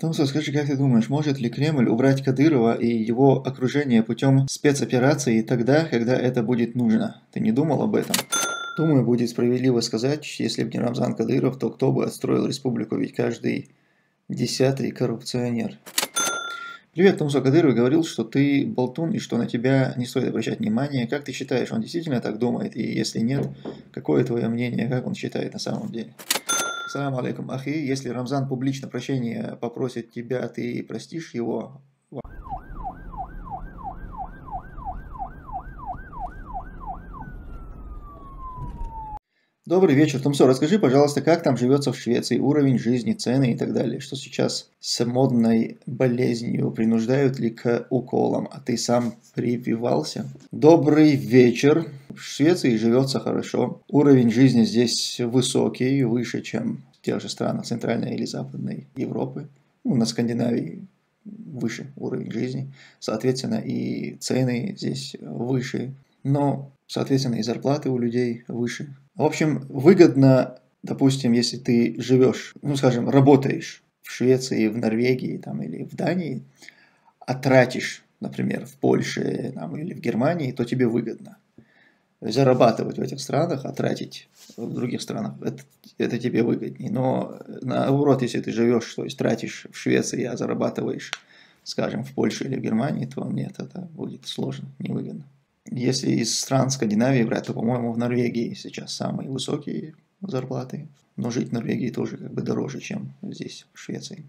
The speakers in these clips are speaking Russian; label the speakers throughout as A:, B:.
A: Томсо, скажи, как ты думаешь, может ли Кремль убрать Кадырова и его окружение путем спецоперации тогда, когда это будет нужно? Ты не думал об этом? Думаю, будет справедливо сказать, если бы не Рамзан Кадыров, то кто бы отстроил республику, ведь каждый десятый коррупционер. Привет, Томсо Кадыров говорил, что ты болтун и что на тебя не стоит обращать внимание. Как ты считаешь, он действительно так думает? И если нет, какое твое мнение, как он считает на самом деле? Салам алейкум, ахи. Если Рамзан публично прощения попросит тебя, ты простишь его? Добрый вечер, Томсо. Расскажи, пожалуйста, как там живется в Швеции, уровень жизни, цены и так далее. Что сейчас с модной болезнью принуждают ли к уколам? А ты сам прививался? Добрый вечер. В Швеции живется хорошо. Уровень жизни здесь высокий, выше, чем в тех же странах Центральной или Западной Европы. Ну, на Скандинавии выше уровень жизни. Соответственно, и цены здесь выше. Но, соответственно, и зарплаты у людей выше. В общем, выгодно, допустим, если ты живешь, ну, скажем, работаешь в Швеции, в Норвегии там, или в Дании, а тратишь, например, в Польше там, или в Германии, то тебе выгодно. Зарабатывать в этих странах, а тратить в других странах, это, это тебе выгоднее. Но наоборот, если ты живешь, то есть тратишь в Швеции, а зарабатываешь, скажем, в Польше или в Германии, то нет, это будет сложно, невыгодно. Если из стран Скандинавии брать, то, по-моему, в Норвегии сейчас самые высокие зарплаты. Но жить в Норвегии тоже как бы дороже, чем здесь, в Швеции.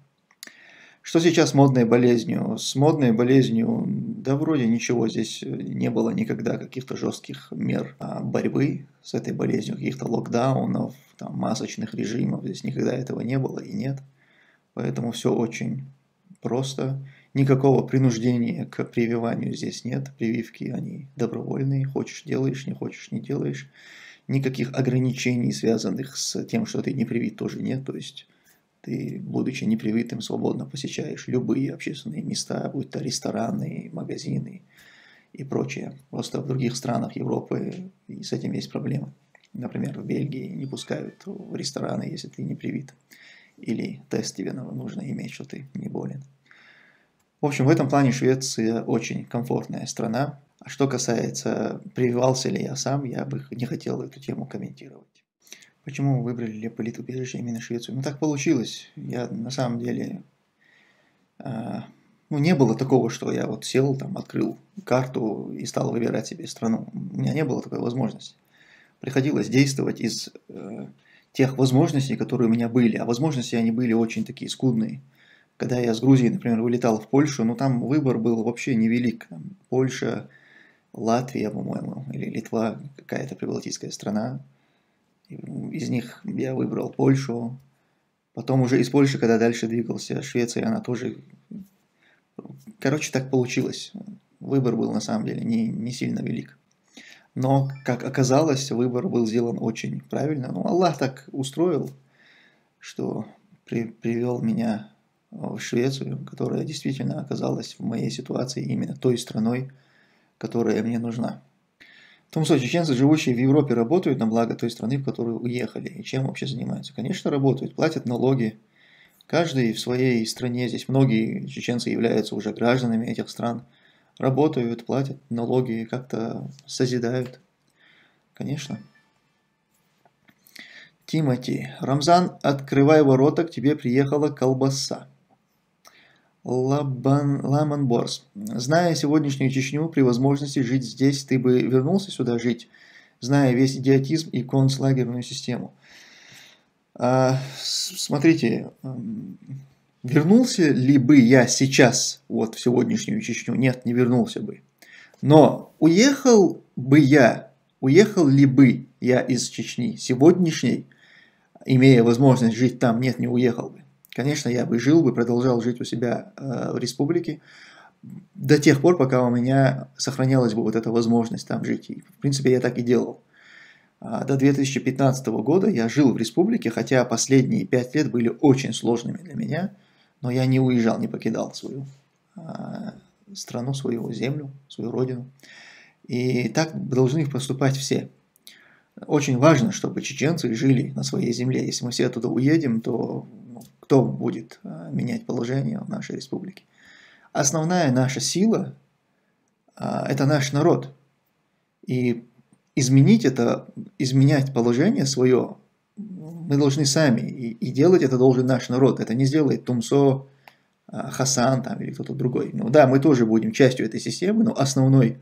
A: Что сейчас модной болезнью? С модной болезнью, да вроде ничего, здесь не было никогда каких-то жестких мер а, борьбы с этой болезнью, каких-то локдаунов, там, масочных режимов, здесь никогда этого не было и нет. Поэтому все очень просто. Никакого принуждения к прививанию здесь нет. Прививки, они добровольные. Хочешь – делаешь, не хочешь – не делаешь. Никаких ограничений, связанных с тем, что ты не привит, тоже нет. То есть ты, будучи непривитым, свободно посещаешь любые общественные места, будь то рестораны, магазины и прочее. Просто в других странах Европы с этим есть проблемы. Например, в Бельгии не пускают в рестораны, если ты не привит. Или тест тебе нужно иметь, что ты не болен. В общем, в этом плане Швеция очень комфортная страна. А что касается, прививался ли я сам, я бы не хотел эту тему комментировать. Почему мы выбрали для политубежища именно Швецию? Ну, так получилось. Я на самом деле... Э, ну, не было такого, что я вот сел, там, открыл карту и стал выбирать себе страну. У меня не было такой возможности. Приходилось действовать из э, тех возможностей, которые у меня были. А возможности они были очень такие скудные. Когда я с Грузии, например, вылетал в Польшу, ну там выбор был вообще невелик. Польша, Латвия, по-моему, или Литва, какая-то прибалтийская страна. Из них я выбрал Польшу. Потом уже из Польши, когда дальше двигался, Швеция, она тоже... Короче, так получилось. Выбор был на самом деле не, не сильно велик. Но, как оказалось, выбор был сделан очень правильно. Ну, Аллах так устроил, что при, привел меня в Швецию, которая действительно оказалась в моей ситуации именно той страной, которая мне нужна. В том случае, чеченцы, живущие в Европе, работают на благо той страны, в которую уехали. И чем вообще занимаются? Конечно, работают, платят налоги. Каждый в своей стране, здесь многие чеченцы являются уже гражданами этих стран, работают, платят налоги, как-то созидают. Конечно. Тимати. Рамзан, открывай ворота, к тебе приехала колбаса. Лабан, Ламанборс. Зная сегодняшнюю Чечню, при возможности жить здесь, ты бы вернулся сюда жить, зная весь идиотизм и концлагерную систему. А, смотрите, вернулся ли бы я сейчас вот в сегодняшнюю Чечню? Нет, не вернулся бы. Но уехал бы я, уехал ли бы я из Чечни сегодняшней, имея возможность жить там? Нет, не уехал бы. Конечно, я бы жил бы, продолжал жить у себя э, в республике до тех пор, пока у меня сохранялась бы вот эта возможность там жить. И, в принципе, я так и делал. А до 2015 года я жил в республике, хотя последние пять лет были очень сложными для меня, но я не уезжал, не покидал свою а, страну, свою землю, свою родину. И так должны поступать все. Очень важно, чтобы чеченцы жили на своей земле. Если мы все оттуда уедем, то кто будет менять положение в нашей республике. Основная наша сила – это наш народ. И изменить это, изменять положение свое мы должны сами. И, и делать это должен наш народ. Это не сделает Тумсо, Хасан там, или кто-то другой. Ну да, мы тоже будем частью этой системы, но основной,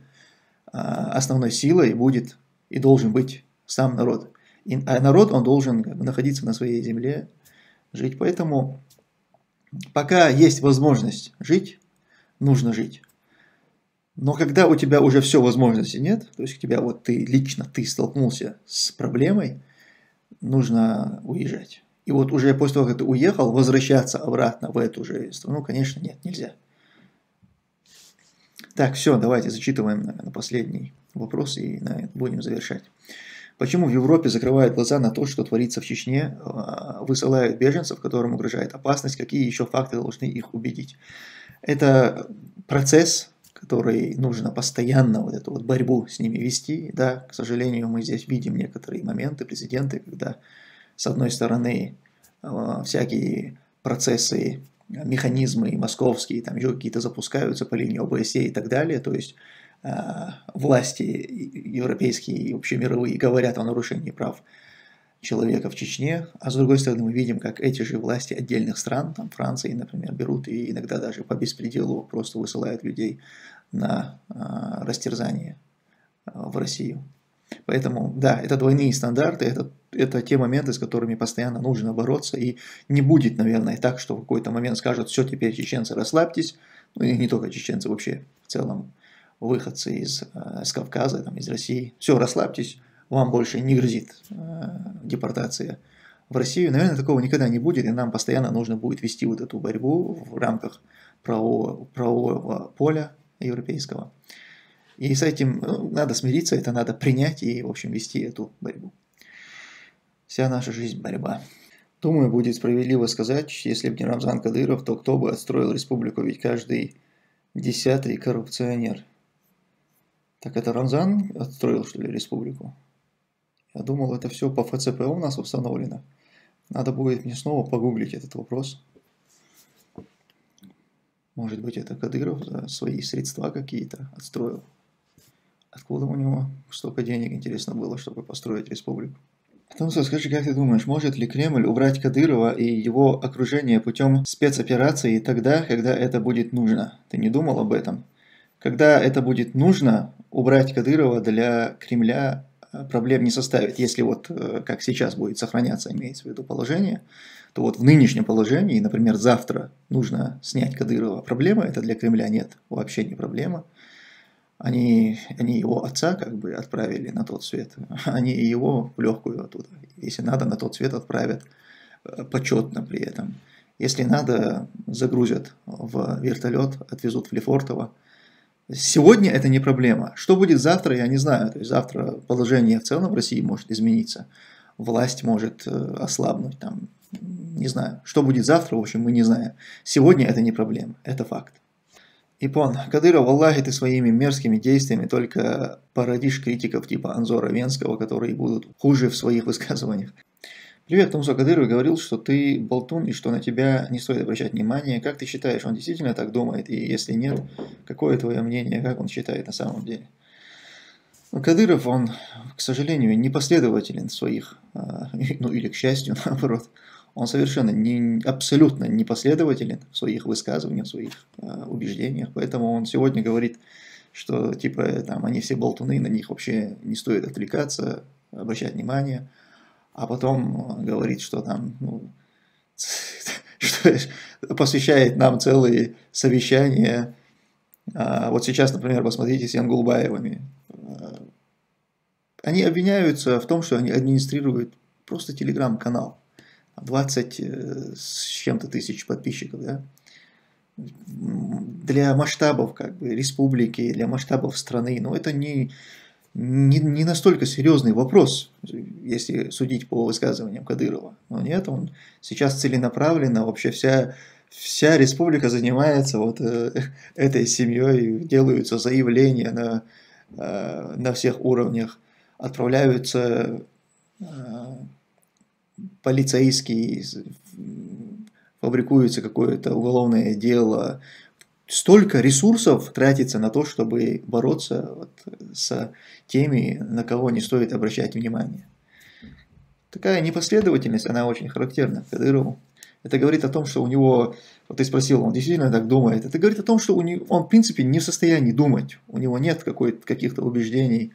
A: основной силой будет и должен быть сам народ. И, а народ, он должен как бы, находиться на своей земле, жить. Поэтому пока есть возможность жить, нужно жить. Но когда у тебя уже все возможности нет, то есть у тебя вот ты лично, ты столкнулся с проблемой, нужно уезжать. И вот уже после того, как ты уехал, возвращаться обратно в эту же страну, конечно, нет, нельзя. Так, все, давайте зачитываем, наверное, последний вопрос и наверное, будем завершать. Почему в Европе закрывают глаза на то, что творится в Чечне, а, высылают беженцев, которым угрожает опасность, какие еще факты должны их убедить? Это процесс, который нужно постоянно вот эту вот борьбу с ними вести. Да, к сожалению, мы здесь видим некоторые моменты, президенты, когда с одной стороны а, всякие процессы, механизмы московские, там еще какие-то запускаются по линии ОБСЕ и так далее, то есть Э, власти европейские и общемировые говорят о нарушении прав человека в Чечне, а с другой стороны мы видим, как эти же власти отдельных стран, там Франции, например, берут и иногда даже по беспределу просто высылают людей на э, растерзание э, в Россию. Поэтому, да, это двойные стандарты, это, это те моменты, с которыми постоянно нужно бороться, и не будет, наверное, так, что в какой-то момент скажут, все, теперь чеченцы, расслабьтесь, ну и не только чеченцы, вообще в целом выходцы из, э, из Кавказа, там, из России. Все, расслабьтесь, вам больше не грозит э, депортация в Россию. Наверное, такого никогда не будет, и нам постоянно нужно будет вести вот эту борьбу в рамках правового, правового поля европейского. И с этим ну, надо смириться, это надо принять и, в общем, вести эту борьбу. Вся наша жизнь – борьба. Думаю, будет справедливо сказать, если бы не Рамзан Кадыров, то кто бы отстроил республику, ведь каждый десятый коррупционер. Так это Рамзан отстроил, что ли, республику? Я думал, это все по ФЦП у нас установлено. Надо будет мне снова погуглить этот вопрос. Может быть, это Кадыров за свои средства какие-то отстроил. Откуда у него столько денег, интересно было, чтобы построить республику? Томсо, скажи, как ты думаешь, может ли Кремль убрать Кадырова и его окружение путем спецоперации тогда, когда это будет нужно? Ты не думал об этом? Когда это будет нужно, убрать Кадырова для Кремля э, проблем не составит. Если вот э, как сейчас будет сохраняться, имеется в виду положение, то вот в нынешнем положении, например, завтра нужно снять Кадырова. Проблема это для Кремля нет, вообще не проблема. Они, они его отца как бы отправили на тот свет, они его в легкую оттуда. Если надо, на тот свет отправят э, почетно при этом. Если надо, загрузят в вертолет, отвезут в Лефортово, Сегодня это не проблема. Что будет завтра, я не знаю. То есть завтра положение в целом в России может измениться. Власть может э, ослабнуть. Там, не знаю. Что будет завтра, в общем, мы не знаем. Сегодня это не проблема. Это факт. Ипон, Кадыров, Аллахи, ты своими мерзкими действиями только породишь критиков типа Анзора Венского, которые будут хуже в своих высказываниях. Привет, Тумсо Кадыров говорил, что ты болтун и что на тебя не стоит обращать внимание. Как ты считаешь, он действительно так думает? И если нет, какое твое мнение, как он считает на самом деле? Ну, Кадыров, он, к сожалению, непоследователен своих, а, ну или к счастью, наоборот, он совершенно не, абсолютно непоследователен в своих высказываниях, в своих а, убеждениях, поэтому он сегодня говорит, что типа там они все болтуны, на них вообще не стоит отвлекаться, обращать внимание – а потом говорит, что там, ну, что посвящает нам целые совещания. А вот сейчас, например, посмотрите с Янгулбаевыми. А, они обвиняются в том, что они администрируют просто телеграм-канал. 20 э, с чем-то тысяч подписчиков, да? Для масштабов как бы республики, для масштабов страны, но это не, не, не настолько серьезный вопрос, если судить по высказываниям Кадырова. Но нет, он сейчас целенаправленно, вообще вся, вся республика занимается вот э, этой семьей, делаются заявления на, э, на всех уровнях, отправляются э, полицейские фабрикуется какое-то уголовное дело, столько ресурсов тратится на то, чтобы бороться вот с теми, на кого не стоит обращать внимание. Такая непоследовательность, она очень характерна Кадырову. Это говорит о том, что у него, вот ты спросил, он действительно так думает. Это говорит о том, что у него, он, в принципе, не в состоянии думать. У него нет каких-то убеждений.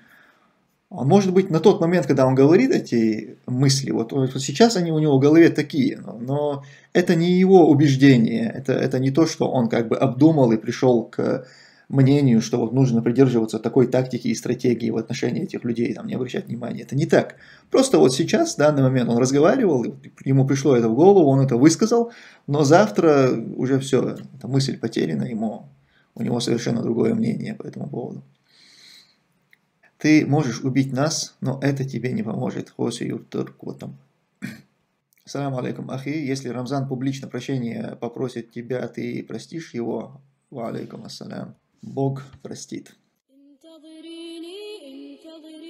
A: Он, может быть, на тот момент, когда он говорит эти мысли, вот, вот сейчас они у него в голове такие, но, но это не его убеждение, это, это не то, что он как бы обдумал и пришел к мнению, что вот нужно придерживаться такой тактики и стратегии в отношении этих людей, там, не обращать внимания. Это не так. Просто вот сейчас, в данный момент, он разговаривал, ему пришло это в голову, он это высказал, но завтра уже все, эта мысль потеряна, ему, у него совершенно другое мнение по этому поводу. Ты можешь убить нас, но это тебе не поможет. Хоси Юртуркотом. Салам алейкум, ахи. Если Рамзан публично прощения попросит тебя, ты простишь его? Ва алейкум ассалям. Бог простит. سأمحو رجس الصيون انتظريني